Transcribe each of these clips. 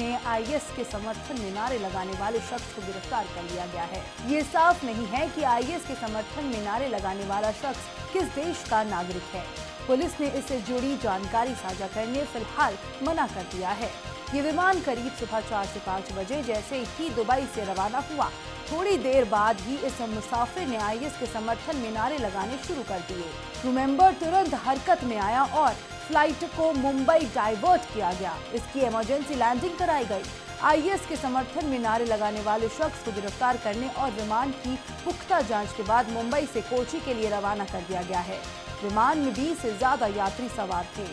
ने आईएस के समर्थन में नारे लगाने वाले शख्स को गिरफ़्तार कर लिया गया है। ये साफ़ नहीं है कि आईएस के समर्थन में नारे लगाने वाला शख्स किस देश का नागरिक है। पुलिस ने इससे जुड़ी जानकारी साझा करने फ़िलहाल मना कर दिया है। ये विमान करीब सुबह चार से पाँच बजे जैसे ही दुबई से रवाना हुआ, थोड़ी देर बाद ही इस मुसाफिर ने आईएस के समर्थन में नारे लगाने शुरू कर दिए। क्रू मेंबर तुरंत हरकत में आया और फ़्लाइट को मुंबई डाइवर्ट किया गया। इसकी इमरजेंसी लैंडिंग कराई गई। आईएस के समर्थन में नारे लगाने वाले शख्स को गिरफ़्तार करने और विमान की पुख्ता जाँच के बाद मुंबई से कोची के लिए रवाना कर दिया गया है। विमान में 20 से ज़्यादा यात्री सवार थे।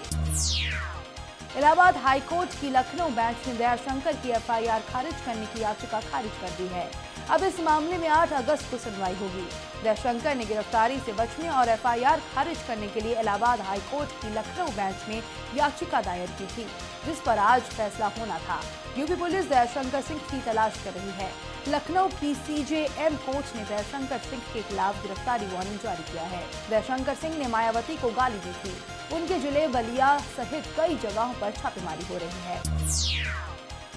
इलाहाबाद हाईकोर्ट की लखनऊ बेंच ने दयाशंकर की एफआईआर खारिज करने की याचिका खारिज कर दी है। अब इस मामले में 8 अगस्त को सुनवाई होगी। दयाशंकर ने गिरफ्तारी से बचने और एफआईआर खारिज करने के लिए इलाहाबाद हाईकोर्ट की लखनऊ बेंच में याचिका दायर की थी, जिस पर आज फैसला होना था। यूपी पुलिस दयाशंकर सिंह की तलाश कर रही है। लखनऊ की सीजेएम कोर्ट ने दयाशंकर सिंह के खिलाफ गिरफ्तारी वारंट जारी किया है। दयाशंकर सिंह ने मायावती को गाली दी थी। उनके ज़िले बलिया सहित कई जगहों पर छापेमारी हो रही है।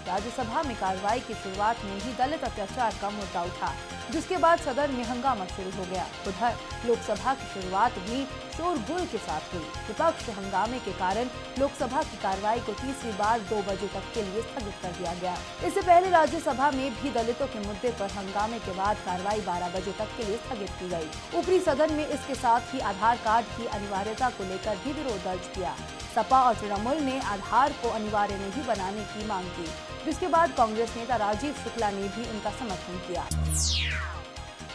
राज्यसभा में कार्रवाई की शुरुआत में ही दलित अत्याचार का मुद्दा उठा, जिसके बाद सदन में हंगामा शुरू हो गया। उधर लोकसभा की शुरुआत भी शोरगुल के साथ हुई। विपक्ष हंगामे के कारण लोकसभा की कार्रवाई को तीसरी बार दो बजे तक के लिए स्थगित कर दिया गया। इससे पहले राज्यसभा में भी दलितों के मुद्दे पर हंगामे के बाद कार्रवाई 12 बजे तक के लिए स्थगित की गई। ऊपरी सदन में इसके साथ ही आधार कार्ड की अनिवार्यता को लेकर भी विरोध दर्ज किया। सपा और तृणमूल ने आधार को अनिवार्य नहीं बनाने की मांग की। जिसके बाद कांग्रेस नेता राजीव शुक्ला ने भी उनका समर्थन किया।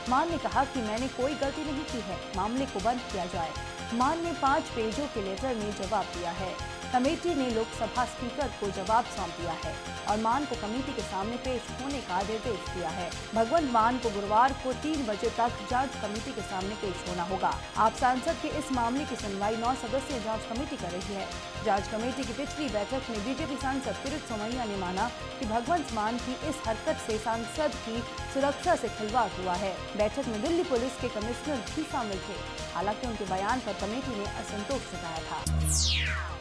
मान ने कहा कि मैंने कोई गलती नहीं की है, मामले को बंद किया जाए। मान ने पाँच पेजों के लेटर में जवाब दिया है। कमेटी ने लोकसभा स्पीकर को जवाब सौंप दिया है और मान को कमेटी के सामने पेश होने का निर्देश दिया है। भगवंत मान को गुरुवार को तीन बजे तक जाँच कमेटी के सामने पेश होना होगा। आप सांसद के इस मामले की सुनवाई नौ सदस्यीय जाँच कमेटी कर रही है। जाँच कमेटी की पिछली बैठक में बीजेपी सांसद किरित सोमैया ने माना कि भगवंत मान की इस हरकत से सांसद की सुरक्षा से खिलवाड़ हुआ है। बैठक में दिल्ली पुलिस के कमिश्नर भी शामिल थे। हालाँकि उनके बयान पर कमेटी ने असंतोष जताया था।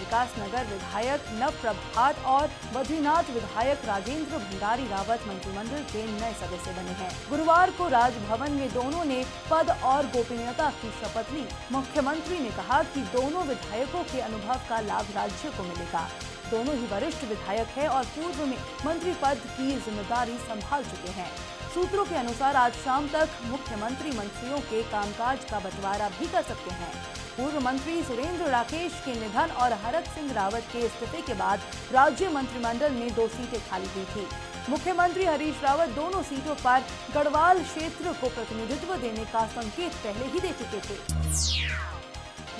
विकास नगर विधायक नव प्रभात और बद्रीनाथ विधायक राजेंद्र भंडारी रावत मंत्रिमंडल के नए सदस्य बने हैं। गुरुवार को राजभवन में दोनों ने पद और गोपनीयता की शपथ ली। मुख्यमंत्री ने कहा कि दोनों विधायकों के अनुभव का लाभ राज्य को मिलेगा। दोनों ही वरिष्ठ विधायक हैं और पूर्व में मंत्री पद की ज़िम्मेदारी संभाल चुके हैं। सूत्रों के अनुसार आज शाम तक मुख्यमंत्री मंत्रियों के कामकाज का बंटवारा भी कर सकते हैं। पूर्व मंत्री सुरेंद्र राकेश के निधन और हरक सिंह रावत के इस्तीफे के बाद राज्य मंत्रिमंडल में दो सीटें खाली हुई थी। मुख्यमंत्री हरीश रावत दोनों सीटों पर गढ़वाल क्षेत्र को प्रतिनिधित्व देने का संकेत पहले ही दे चुके थे।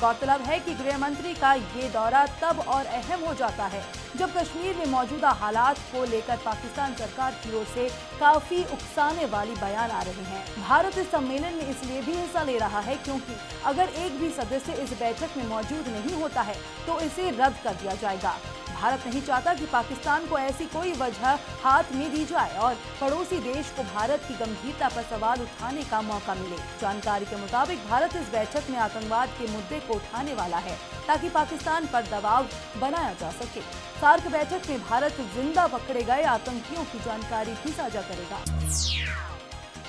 गौरतलब है कि गृह मंत्री का ये दौरा तब और अहम हो जाता है, जब कश्मीर में मौजूदा हालात को लेकर पाकिस्तान सरकार की ओर से काफ़ी उकसाने वाली बयान आ रहे हैं। भारत इस सम्मेलन में इसलिए भी हिस्सा ले रहा है क्योंकि अगर एक भी सदस्य इस बैठक में मौजूद नहीं होता है तो इसे रद्द कर दिया जाएगा। भारत नहीं चाहता कि पाकिस्तान को ऐसी कोई वजह हाथ में दी जाए और पड़ोसी देश को भारत की गंभीरता पर सवाल उठाने का मौका मिले। जानकारी के मुताबिक भारत इस बैठक में आतंकवाद के मुद्दे को उठाने वाला है, ताकि पाकिस्तान पर दबाव बनाया जा सके। सार्क बैठक में भारत ज़िंदा पकड़े गए आतंकियों की जानकारी भी साझा करेगा।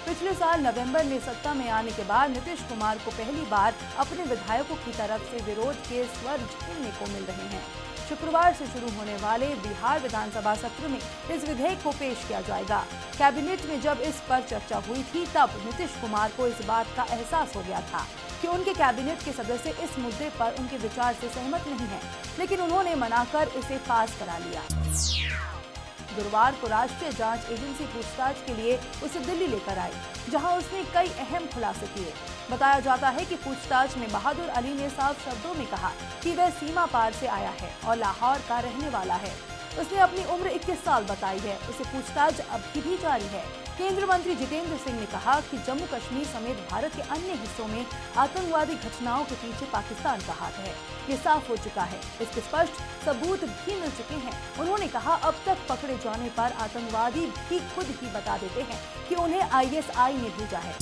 पिछले साल नवंबर में सत्ता में आने के बाद नीतीश कुमार को पहली बार अपने विधायकों की तरफ़ से विरोध के स्वर झेलने को मिल रहे हैं। शुक्रवार से शुरू होने वाले बिहार विधानसभा सत्र में इस विधेयक को पेश किया जाएगा। कैबिनेट में जब इस पर चर्चा हुई थी तब नीतीश कुमार को इस बात का एहसास हो गया था कि उनके कैबिनेट के सदस्य इस मुद्दे पर उनके विचार से सहमत नहीं हैं, लेकिन उन्होंने मनाकर इसे पास करा लिया। गुरुवार को राष्ट्रीय जाँच एजेंसी पूछताछ के लिए उसे दिल्ली लेकर आई, जहाँ उसने कई अहम खुलासे किए। बताया जाता है कि पूछताछ में बहादुर अली ने साफ़ शब्दों में कहा कि वह सीमा पार से आया है और लाहौर का रहने वाला है। उसने अपनी उम्र 21 साल बताई है। उसे पूछताछ अभी भी जारी है। केंद्रीय मंत्री जितेंद्र सिंह ने कहा कि जम्मू कश्मीर समेत भारत के अन्य हिस्सों में आतंकवादी घटनाओं के पीछे पाकिस्तान का हाथ है। ये साफ़ हो चुका है। इसके स्पष्ट सबूत भी मिल चुके हैं। उन्होंने कहा, अब तक पकड़े जाने पर आतंकवादी भी खुद ही बता देते हैं कि उन्हें आईएसआई ने भेजा है।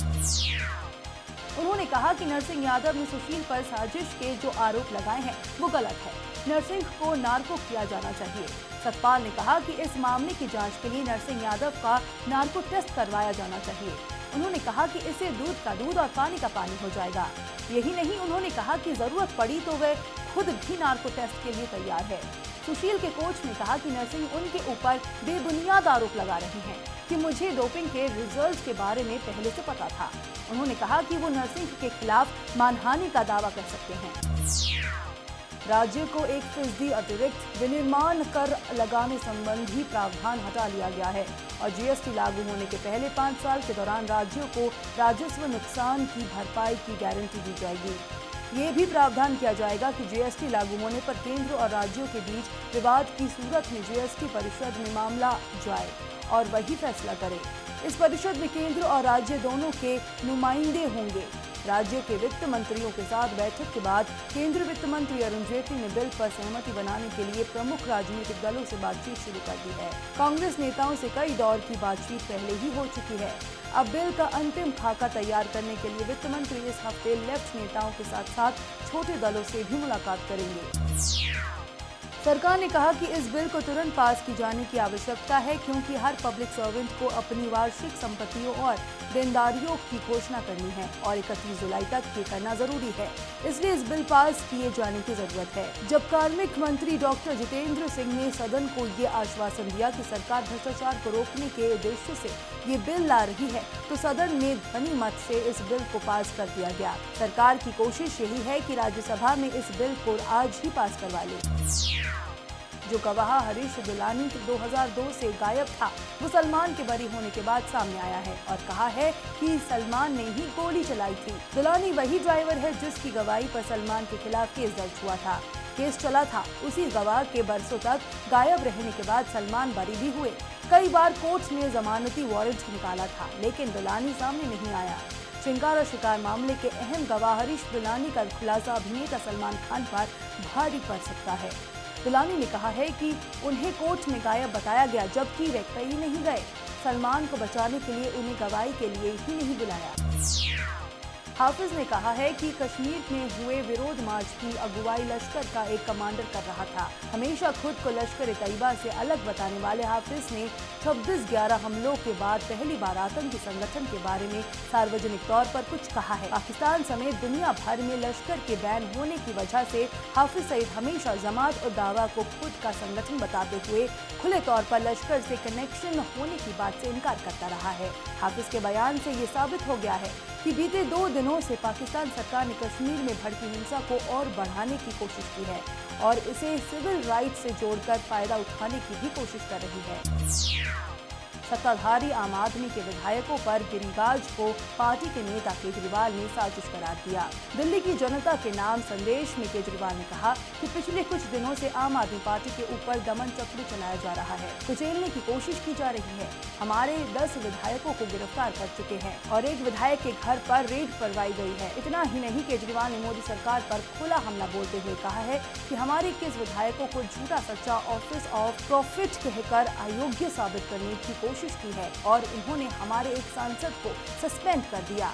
उन्होंने कहा कि नरसिंह यादव ने सुशील पर साजिश के जो आरोप लगाए हैं, वो गलत है। नरसिंह को नार्को किया जाना चाहिए। सतपाल ने कहा कि इस मामले की जाँच के लिए नरसिंह यादव का नार्को टेस्ट करवाया जाना चाहिए। उन्होंने कहा कि इससे दूध का दूध और पानी का पानी हो जाएगा। यही नहीं, उन्होंने कहा कि ज़रूरत पड़ी तो वे खुद भी नार्को टेस्ट के लिए तैयार है। सुशील के कोच ने कहा कि नरसिंह उनके ऊपर बेबुनियाद आरोप लगा रहे हैं कि मुझे डोपिंग के रिज़ल्ट के बारे में पहले से पता था। उन्होंने कहा कि वो नरसिंह के खिलाफ मानहानि का दावा कर सकते हैं। राज्य को एक फ़ीसदी अतिरिक्त विनिर्माण कर लगाने संबंधी प्रावधान हटा लिया गया है और जीएसटी लागू होने के पहले पाँच साल के दौरान राज्यों को राजस्व नुकसान की भरपाई की गारंटी दी जाएगी। ये भी प्रावधान किया जाएगा कि जीएसटी लागू होने पर केंद्र और राज्यों के बीच विवाद की सूरत में जीएसटी परिषद में मामला जाए और वही फैसला करे। इस परिषद में केंद्र और राज्य दोनों के नुमाइंदे होंगे। राज्यों के वित्त मंत्रियों के साथ बैठक के बाद केंद्रीय वित्त मंत्री अरुण जेटली ने बिल पर सहमति बनाने के लिए प्रमुख राजनीतिक दलों से बातचीत शुरू कर दी है। कांग्रेस नेताओं से कई दौर की बातचीत पहले ही हो चुकी है। अब बिल का अंतिम खाका तैयार करने के लिए वित्त मंत्री इस हफ़्ते लेफ़्ट नेताओं के साथ साथ छोटे दलों से भी मुलाकात करेंगे। सरकार ने कहा कि इस बिल को तुरंत पास की जाने की आवश्यकता है, क्योंकि हर पब्लिक सर्वेंट को अपनी वार्षिक संपत्तियों और देनदारियों की घोषणा करनी है और इकतीस जुलाई तक ये करना ज़रूरी है। इसलिए इस बिल पास किए जाने की ज़रूरत है। जब कार्मिक मंत्री डॉक्टर जितेंद्र सिंह ने सदन को ये आश्वासन दिया कि सरकार भ्रष्टाचार को रोकने के उद्देश्य से ये बिल ला रही है तो सदन में ध्वनि मत से इस बिल को पास कर दिया गया। सरकार की कोशिश यही है कि राज्यसभा में इस बिल को आज ही पास करवा ले। जो गवाह हरीश दुलानी 2002 से गायब था, वो सलमान के बरी होने के बाद सामने आया है और कहा है कि सलमान ने ही गोली चलाई थी। दुलानी वही ड्राइवर है जिसकी गवाही पर सलमान के खिलाफ केस दर्ज हुआ था। केस चला था, उसी गवाह के बरसों तक गायब रहने के बाद सलमान बरी भी हुए। कई बार कोर्ट ने जमानती वारंट निकाला था, लेकिन दुलानी सामने नहीं आया। चिंगार और शिकार मामले के अहम गवाह हरीश दुलानी का खुलासा अभिनेता सलमान खान पर भारी पड़ सकता है। दुलानी ने कहा है कि उन्हें कोर्ट में गायब बताया गया, जबकि वे कहीं नहीं गए। सलमान को बचाने के लिए उन्हें गवाही के लिए ही नहीं बुलाया। हाफिज ने कहा है कि कश्मीर में हुए विरोध मार्च की अगुवाई लश्कर का एक कमांडर कर रहा था। हमेशा खुद को लश्कर तैयबा से अलग बताने वाले हाफिज ने 26 ग्यारह हमलों के बाद पहली बार आतंकी संगठन के बारे में सार्वजनिक तौर पर कुछ कहा है। पाकिस्तान समेत दुनिया भर में लश्कर के बैन होने की वजह से हाफिज सईद हमेशा जमात और दावा को खुद का संगठन बताते हुए खुले तौर पर लश्कर से कनेक्शन होने की बात से इनकार करता रहा है। हाफिज के बयान से ये साबित हो गया है कि बीते दो दिनों से पाकिस्तान सरकार ने कश्मीर में भड़की हिंसा को और बढ़ाने की कोशिश की है और इसे सिविल राइट से जोड़कर फ़ायदा उठाने की भी कोशिश कर रही है। सत्ताधारी आम आदमी के विधायकों पर गिरिराज को पार्टी के नेता केजरीवाल ने साजिश करार दिया। दिल्ली की जनता के नाम संदेश में केजरीवाल ने कहा कि पिछले कुछ दिनों से आम आदमी पार्टी के ऊपर दमन चक्र चलाया जा रहा है। कुचेलने की कोशिश की जा रही है। हमारे दस विधायकों को गिरफ़्तार कर चुके हैं और एक विधायक के घर पर रेड करवाई गई है। इतना ही नहीं, केजरीवाल ने मोदी सरकार पर खुला हमला बोलते हुए कहा है कि हमारे इक्कीस विधायकों को झूठा सच्चा ऑफ़िस ऑफ़ प्रॉफिट कहकर अयोग्य साबित करने की कोशिश कोशिश की है और इन्होंने हमारे एक सांसद को सस्पेंड कर दिया।